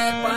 Bye.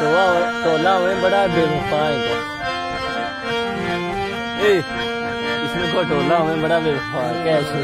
टोला में बड़ा बेवफा है। ए इसमें को टोला में बड़ा बेवफा कैसे?